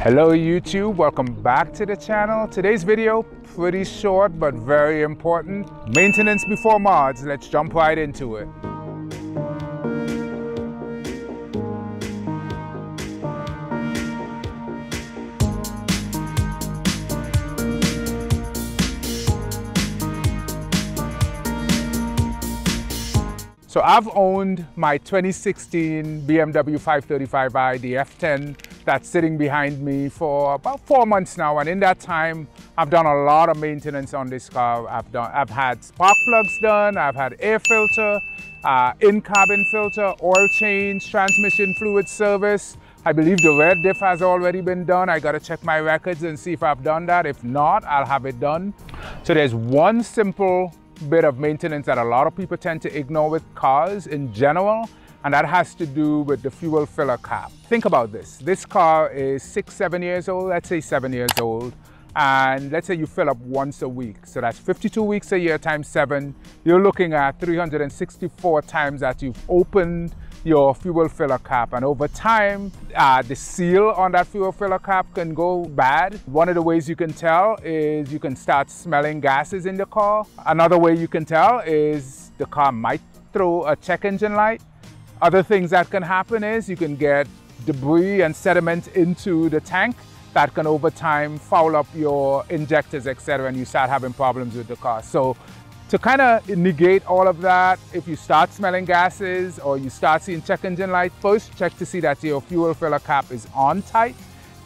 Hello YouTube, welcome back to the channel. Today's video, pretty short but very important. Maintenance before mods, let's jump right into it. So I've owned my 2016 BMW 535i, the F10 that's sitting behind me for about four months now. And in that time, I've done a lot of maintenance on this car. I've done, I've had spark plugs done, I've had air filter, uh, in-cabin filter, oil change, transmission fluid service. I believe the rear diff has already been done. I gotta check my records and see if I've done that. If not, I'll have it done. So there's one simple bit of maintenance that a lot of people tend to ignore with cars in general, and that has to do with the fuel filler cap. Think about this. This car is six, seven years old, let's say seven years old, and let's say you fill up once a week. So that's 52 weeks a year times seven. You're looking at 364 times that you've opened your fuel filler cap and over time uh, the seal on that fuel filler cap can go bad. One of the ways you can tell is you can start smelling gases in the car. Another way you can tell is the car might throw a check engine light. Other things that can happen is you can get debris and sediment into the tank that can over time foul up your injectors, etc., and you start having problems with the car. So to kind of negate all of that, if you start smelling gases or you start seeing check engine light, first check to see that your fuel filler cap is on tight.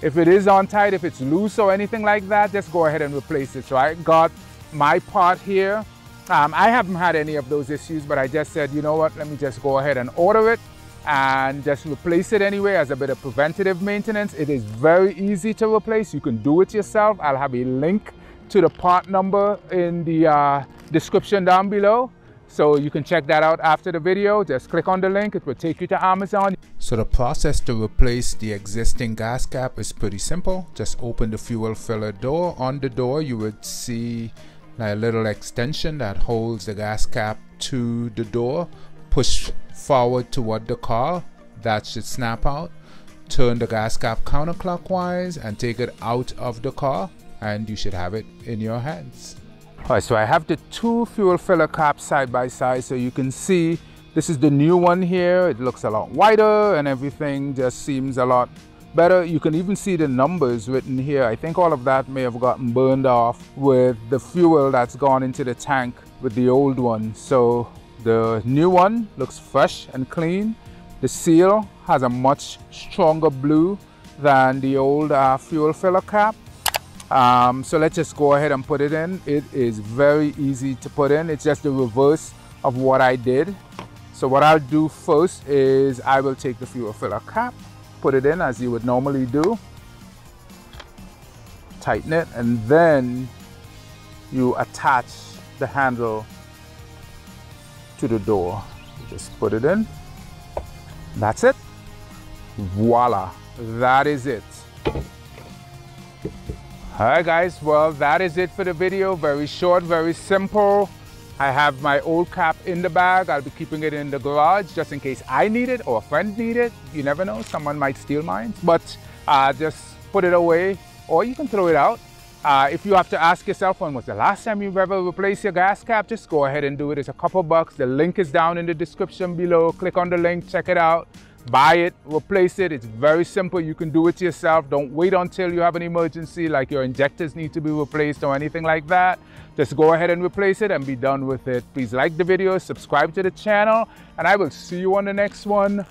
If it is on tight, if it's loose or anything like that, just go ahead and replace it. So I got my part here. Um, I haven't had any of those issues, but I just said, you know what, let me just go ahead and order it and just replace it anyway as a bit of preventative maintenance. It is very easy to replace. You can do it yourself. I'll have a link to the part number in the uh, description down below. So you can check that out after the video. Just click on the link, it will take you to Amazon. So the process to replace the existing gas cap is pretty simple. Just open the fuel filler door. On the door you would see a little extension that holds the gas cap to the door. Push forward toward the car. That should snap out. Turn the gas cap counterclockwise and take it out of the car and you should have it in your hands. All right, so I have the two fuel filler caps side by side so you can see this is the new one here. It looks a lot wider and everything just seems a lot better. You can even see the numbers written here. I think all of that may have gotten burned off with the fuel that's gone into the tank with the old one. So the new one looks fresh and clean. The seal has a much stronger blue than the old uh, fuel filler cap. Um, so let's just go ahead and put it in. It is very easy to put in. It's just the reverse of what I did. So what I'll do first is I will take the fuel filler cap, put it in as you would normally do, tighten it, and then you attach the handle to the door. Just put it in. That's it. Voila. That is it. Alright guys, well that is it for the video. Very short, very simple. I have my old cap in the bag. I'll be keeping it in the garage just in case I need it or a friend need it. You never know, someone might steal mine. But uh, just put it away or you can throw it out. Uh, if you have to ask yourself when was the last time you've ever replaced your gas cap, just go ahead and do it. It's a couple bucks. The link is down in the description below. Click on the link, check it out buy it, replace it. It's very simple. You can do it yourself. Don't wait until you have an emergency like your injectors need to be replaced or anything like that. Just go ahead and replace it and be done with it. Please like the video, subscribe to the channel, and I will see you on the next one.